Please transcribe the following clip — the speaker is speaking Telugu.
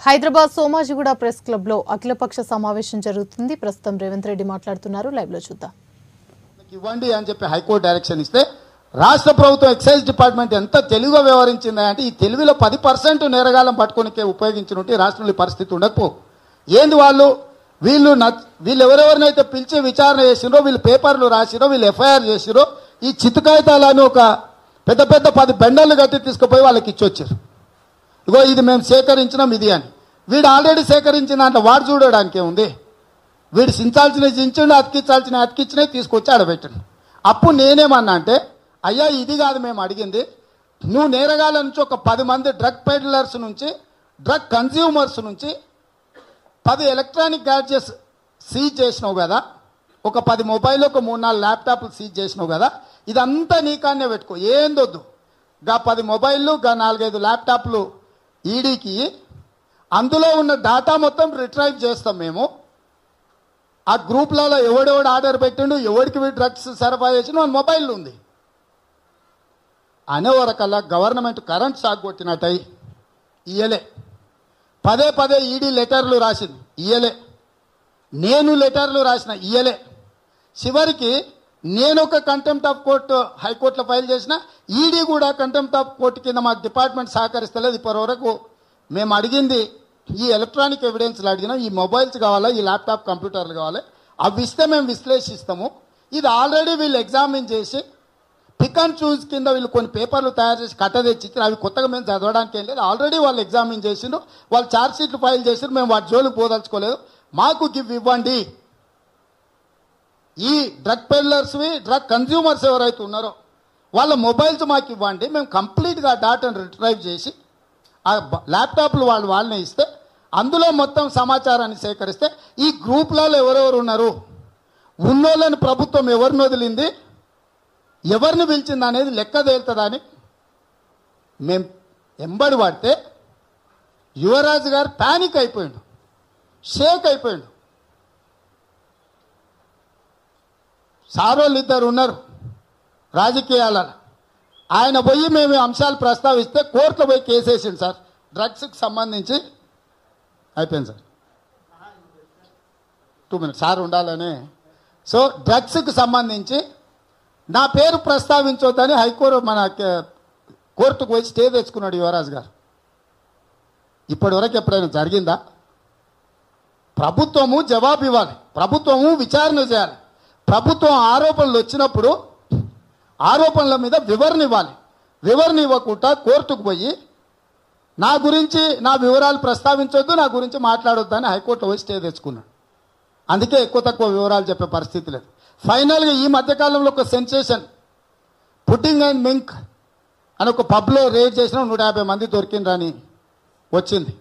హైదరాబాద్ సోమాజిగూడ ప్రెస్ క్లబ్లో అఖిలపక్ష సమావేశం జరుగుతుంది. ప్రస్తుతం రేవంత్ రెడ్డి మాట్లాడుతున్నారు. లైవ్లో చూద్దాం ఇవ్వండి అని చెప్పి హైకోర్టు డైరెక్షన్ ఇస్తే రాష్ట్ర ప్రభుత్వం ఎక్సైజ్ డిపార్ట్మెంట్ ఎంత తెలివిగా వ్యవహరించిందా అంటే ఈ తెలివిలో పది పర్సెంట్ నేరగాలం పట్టుకునికే ఉపయోగించినట్టు రాష్ట్రంలో పరిస్థితి ఉండకపో. ఏంది వాళ్ళు? వీళ్ళు న వీళ్ళు ఎవరెవరినైతే పిలిచి విచారణ చేసిరో వీళ్ళు పేపర్లు రాసిరో వీళ్ళు ఎఫ్ఐఆర్ చేసిరో ఈ చిత్తకాయితాలని ఒక పెద్ద పెద్ద పది బెండర్లు కట్టి తీసుకుపోయి వాళ్ళకి ఇచ్చొచ్చారు ఇగో ఇది మేము సేకరించినాం ఇది అని. వీడు ఆల్రెడీ సేకరించిన దాంట్లో వాడు చూడడానికి ఉంది వీడు సించాల్సిన చించండి అతికించాల్సిన అతికించినవి తీసుకొచ్చి ఆడబెట్టండి అప్పుడు నేనేమన్నా అంటే అయ్యా ఇది కాదు మేము అడిగింది. నువ్వు నేరగాల నుంచి ఒక పది మంది డ్రగ్ పెడ్లర్స్ నుంచి డ్రగ్ కన్జ్యూమర్స్ నుంచి పది ఎలక్ట్రానిక్ గ్యాడ్జెట్స్ సీజ్ చేసినావు కదా? ఒక పది మొబైల్ ఒక మూడు నాలుగు ల్యాప్టాప్లు సీజ్ చేసినావు కదా? ఇదంతా నీకాన్నే పెట్టుకో. ఏందొద్దు? గా పది మొబైళ్ళు గా నాలుగైదు ల్యాప్టాప్లు ఈడీకి అందులో ఉన్న డేటా మొత్తం రిట్రైవ్ చేస్తాం మేము. ఆ గ్రూప్లలో ఎవడెవడు ఆర్డర్ పెట్టిండు ఎవడికి డ్రగ్స్ సరఫరా చేసిన మన మొబైల్ ఉంది. అనే వరకల్లా గవర్నమెంట్ కరెంట్ షాక్ కొట్టినట్టయి. ఇయ్యలే. పదే పదే ఈడీ లెటర్లు రాసింది. ఇయ్యలే. నేను లెటర్లు రాసిన. ఇయ్యలే. చివరికి నేను ఒక కంటెంప్ట్ ఆఫ్ కోర్టు హైకోర్టులో ఫైల్ చేసిన ఈడీ కూడా కంటెంప్ట్ ఆఫ్ కోర్టు కింద మాకు డిపార్ట్మెంట్ సహకరిస్తలేదు ఇప్పటివరకు. మేము అడిగింది ఈ ఎలక్ట్రానిక్ ఎవిడెన్స్లు అడిగినా ఈ మొబైల్స్ కావాలా ఈ ల్యాప్టాప్ కంప్యూటర్లు కావాలి అవి ఇస్తే మేము విశ్లేషిస్తాము. ఇది ఆల్రెడీ వీళ్ళు ఎగ్జామిన్ చేసి పిక్ అండ్ చూస్ కింద వీళ్ళు కొన్ని పేపర్లు తయారు చేసి కట్ట తెచ్చి అవి కొత్తగా మేము చదవడానికి ఏం లేదు. ఆల్రెడీ వాళ్ళు ఎగ్జామిన్ చేసిండ్రు. వాళ్ళు ఛార్జ్ షీట్లు ఫైల్ చేసిండ్రు. మేము వాటి జోలికి పోదలుచుకోలేదు. మాకు గివ్ ఇవ్వండి. ఈ డ్రగ్ పెల్లర్స్వి డ్రగ్ కన్జ్యూమర్స్ ఎవరైతే ఉన్నారో వాళ్ళ మొబైల్స్ మాకు ఇవ్వండి. మేము కంప్లీట్గా డాటాను రిట్రైవ్ చేసి ఆ ల్యాప్టాప్లు వాళ్ళు వాళ్ళని ఇస్తే అందులో మొత్తం సమాచారాన్ని సేకరిస్తే ఈ గ్రూప్లలో ఎవరెవరు ఉన్నారు? ఉన్నోళ్ళని ప్రభుత్వం ఎవరిని వదిలింది? ఎవరిని పిలిచింది అనేది లెక్క తేలుతుందని మేము ఎంబడి పడితే యువరాజు గారు ప్యానిక్ అయిపోయిండు. షేక్ అయిపోయిండు. సారోళ్ళు ఇద్దరు ఉన్నారు. రాజకీయాలలో. ఆయన పోయి మేము అంశాలు ప్రస్తావిస్తే కోర్టులో పోయి కేసేసింది సార్. డ్రగ్స్కి సంబంధించి అయిపోయింది సార్. Two minutes. సార్ ఉండాలని. సో డ్రగ్స్కి సంబంధించి నా పేరు ప్రస్తావించొద్దని హైకోర్టు మన కోర్టుకు పోయి స్టే తెచ్చుకున్నాడు యువరాజ్ గారు. ఇప్పటివరకు ఎప్పుడైనా జరిగిందా? ప్రభుత్వము జవాబు ఇవ్వాలి ప్రభుత్వము విచారణ చేయాలి. ప్రభుత్వం ఆరోపణలు వచ్చినప్పుడు ఆరోపణల మీద వివరణ ఇవ్వాలి. వివరణ ఇవ్వకుండా కోర్టుకు పోయి నా గురించి నా వివరాలు ప్రస్తావించొద్దు నా గురించి మాట్లాడొద్దు అని హైకోర్టు పోయి స్టే తెచ్చుకున్నాడు. అందుకే ఎక్కువ తక్కువ వివరాలు చెప్పే పరిస్థితి లేదు. ఫైనల్గా ఈ మధ్యకాలంలో ఒక సెన్సేషన్. పుట్టింగ్ అండ్ మింక్ అని ఒక పబ్లో రేడ్ చేసిన నూట యాభై మంది దొరికిండ్రని వచ్చింది.